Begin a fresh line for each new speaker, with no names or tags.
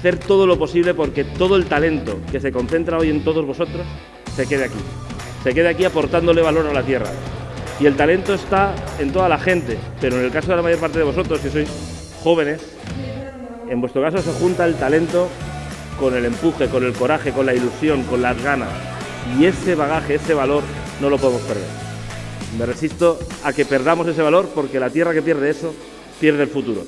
hacer todo lo posible porque todo el talento que se concentra hoy en todos vosotros se quede aquí. Se quede aquí aportándole valor a la tierra. Y el talento está en toda la gente, pero en el caso de la mayor parte de vosotros, que sois jóvenes, en vuestro caso se junta el talento con el empuje, con el coraje, con la ilusión, con las ganas. Y ese bagaje, ese valor, no lo podemos perder. Me resisto a que perdamos ese valor porque la tierra que pierde eso pierde el futuro.